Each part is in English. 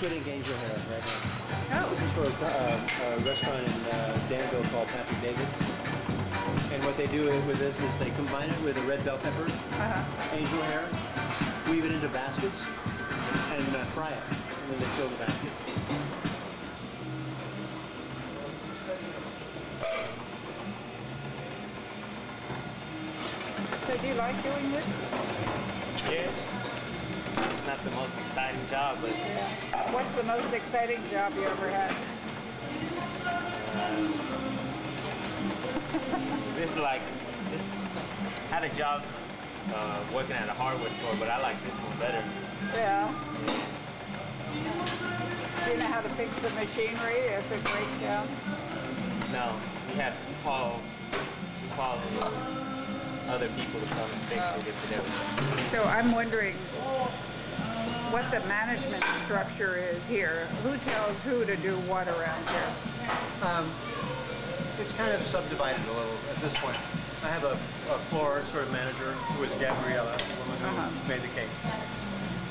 Squid Ink Angel Hair right now. Oh, This is for a, uh, a restaurant in uh, Danville called Patrick David. And what they do with this is they combine it with a red bell pepper, uh-huh. angel hair, weave it into baskets, and uh, fry it. And then they fill the basket. So do you like doing this? Yes. Job, but What's the most exciting job you ever had? this like this had a job uh, working at a hardware store, but I like this one better. Yeah. Do you know how to fix the machinery if it breaks down? No, we have to call call other people to come and fix it if it ever. So I'm wondering what the management structure is here. Who tells who to do what around here? Um, it's kind of subdivided a little at this point. I have a, a floor sort of manager who is Gabriella, the woman who Uh-huh. made the cake.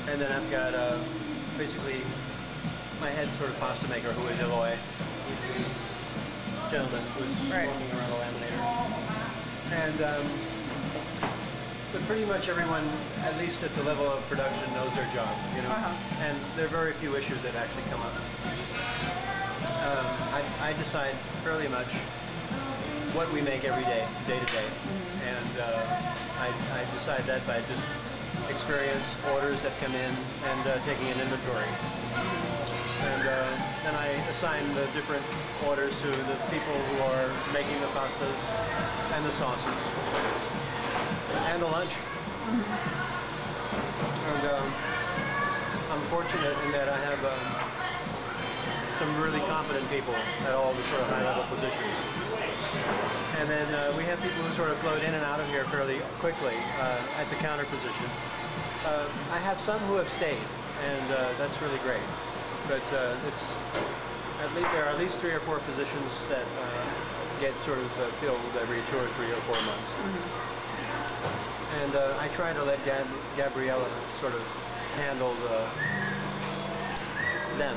And then I've got uh, basically my head sort of pasta maker who is Eloy, gentleman who's Right. walking around the laminator. And um, but pretty much everyone, at least at the level of production, knows their job, you know. Uh-huh. And there are very few issues that actually come up. Um, I, I decide fairly much what we make every day, day to day. And uh, I, I decide that by just experience, orders that come in, and uh, taking an inventory. And uh, then I assign the different orders to the people who are making the pastas and the sauces and the lunch. And um, I'm fortunate in that I have um, some really competent people at all the sort of high-level positions. And then uh, we have people who sort of float in and out of here fairly quickly uh, at the counter position. Uh, I have some who have stayed, and uh, that's really great. But uh, it's at least there are at least three or four positions that uh, get sort of filled every two or three or four months. And uh, I try to let Gab- Gabriella sort of handle the, them.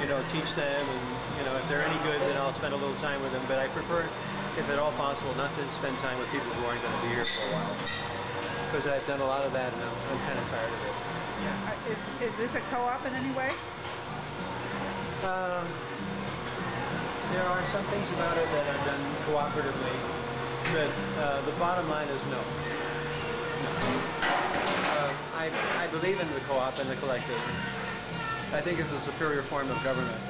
You know, teach them, and you know, if they're any good, then I'll spend a little time with them. But I prefer, if at all possible, not to spend time with people who aren't going to be here for a while, because I've done a lot of that, and I'm, I'm kind of tired of it. Uh, Is, is this a co-op in any way? Um, there are some things about it that are done cooperatively, but uh, the bottom line is no. Uh, I, I believe in the co-op and the collective. I think it's a superior form of government.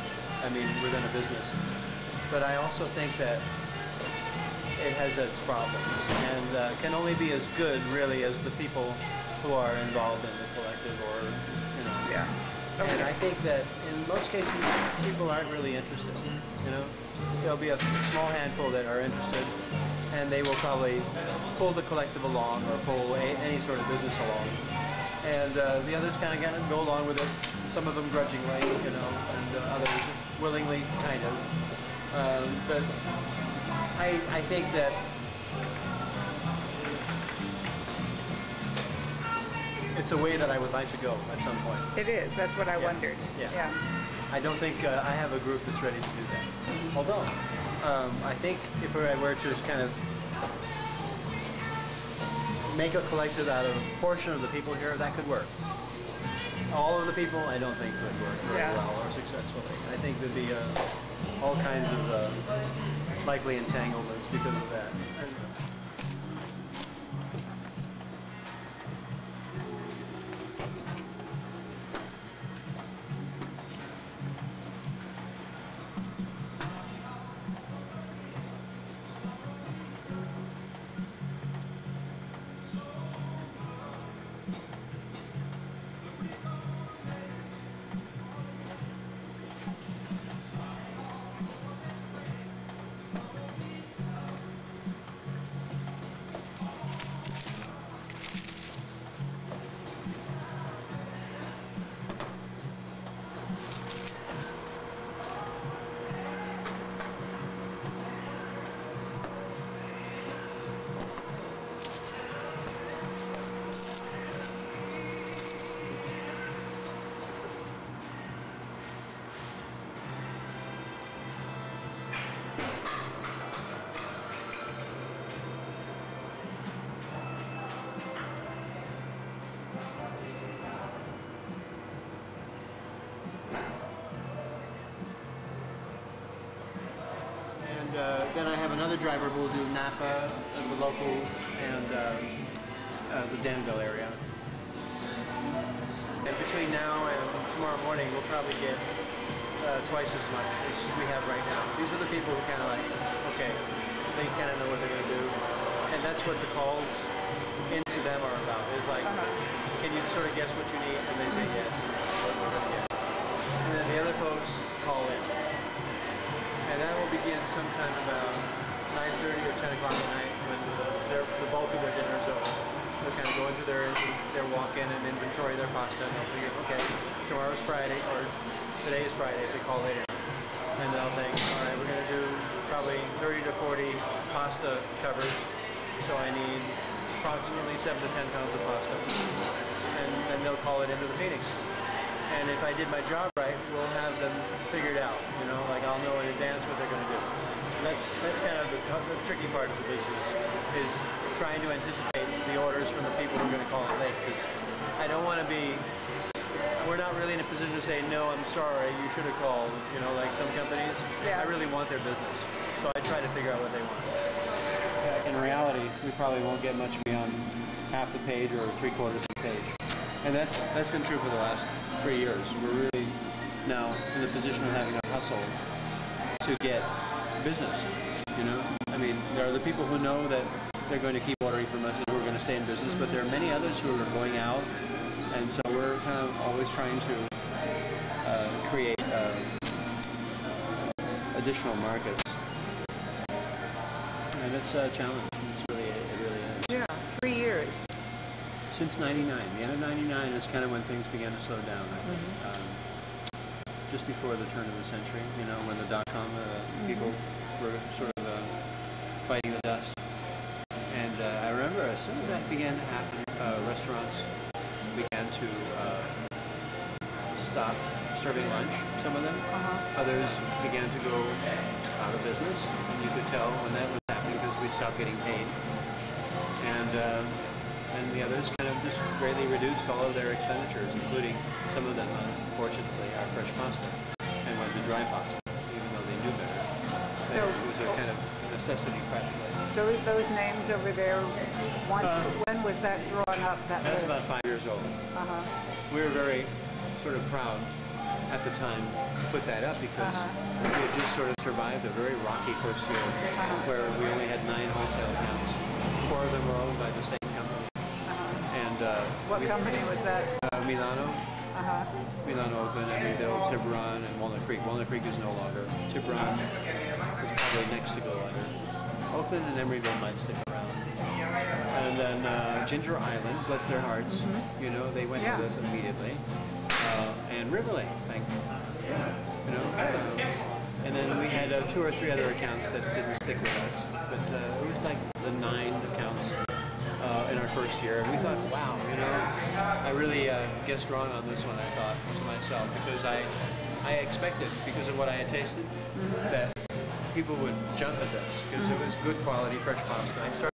I mean, within a business. But I also think that it has its problems and uh, can only be as good, really, as the people who are involved in the collective or. And I think that in most cases, people aren't really interested. You know, there'll be a small handful that are interested, and they will probably pull the collective along or pull a, any sort of business along. And uh, the others kind of go along with it. Some of them grudgingly, you know, and uh, others willingly, kind of. Um, but I, I think that it's a way that I would like to go at some point. It is, that's what I Yeah. wondered. Yeah. yeah. I don't think uh, I have a group that's ready to do that. Although, um, I think if I were to kind of make a collective out of a portion of the people here, that could work. All of the people, I don't think would work very Yeah. well or successfully. I think there'd be uh, all kinds of uh, likely entanglements because of that. And, then I have another driver who will do Napa, uh, the locals, and um, uh, the Danville area. And between now and tomorrow morning, we'll probably get uh, twice as much as we have right now. These are the people who kind of like, okay, they kind of know what they're going to do, and that's what the calls into them are about. Is like, can you sort of guess what you need? And they say yes, and that's what we're going to get. And then the other folks call in, and that will begin sometime about 9:30 or 10 o'clock at night when their, the bulk of their dinner is over. They'll kind of go into their their walk-in and inventory their pasta, and they'll figure, okay, tomorrow's Friday or today is Friday if they call later, and they'll think, all right, we're going to do probably 30 to 40 pasta covers, so I need approximately seven to 10 pounds of pasta, and then they'll call it into the Phoenix. And if I did my job right, we'll have them figured out. You know, like I'll know in advance what they're going. That's that's kind of the, the tricky part of the business is trying to anticipate the orders from the people who are going to call it late. Because I don't want to be. We're not really in a position to say no. I'm sorry. You should have called. You know, like some companies. Yeah. I really want their business, so I try to figure out what they want. In reality, we probably won't get much beyond half the page or three quarters of the page. And that's that's been true for the last three years. We're really now in the position of having to hustle to get business. You know, I mean, there are the people who know that they're going to keep ordering from us and we're going to stay in business, but there are many others who are going out, and so we're kind of always trying to uh, create uh, additional markets, and it's a challenge. It's really it really is Yeah, three years. since 99. The end of 99 is kind of when things began to slow down. I think. Um, just before the turn of the century, you know, when the dot-com uh, people were sort of uh, biting the dust. And uh, I remember as soon as that began to happen, uh, restaurants began to uh, stop serving lunch, some of them. Uh-huh. Others began to go out of business, and you could tell when that was happening because we stopped getting paid. And uh, and the others kind of just greatly reduced all of their expenditures, including some of them, unfortunately, our fresh pasta, and to dry pasta, even though they knew better. So- it was a kind of necessity practically. Those, those names over there, one, Uh, when was that drawn up? That That's list? about five years old. Uh-huh. We were very sort of proud at the time to put that up because Uh-huh. we had just sort of survived a very rocky first year where we only had nine wholesale accounts. Four of them were owned by the same company. And uh, What we- company was that? Uh, Milano. Uh-huh. Milano opened and rebuilt Tiburon and Walnut Creek. Walnut Creek is no longer. Tiburon is probably next to go under. Oakland and Emeryville might stick around. And then uh, Ginger Island, bless their hearts, you know, they went Yeah. with us immediately. Uh, and River Lake, thank you. You know, uh, and then we had uh, two or three other accounts that didn't stick with us. But uh, it was like the nine accounts uh, in our first year. And we thought, wow, you know, I really uh, guessed wrong on this one, I thought, to myself, because I, I expected, because of what I had tasted, that people would jump at this, because it was good quality fresh pasta. I started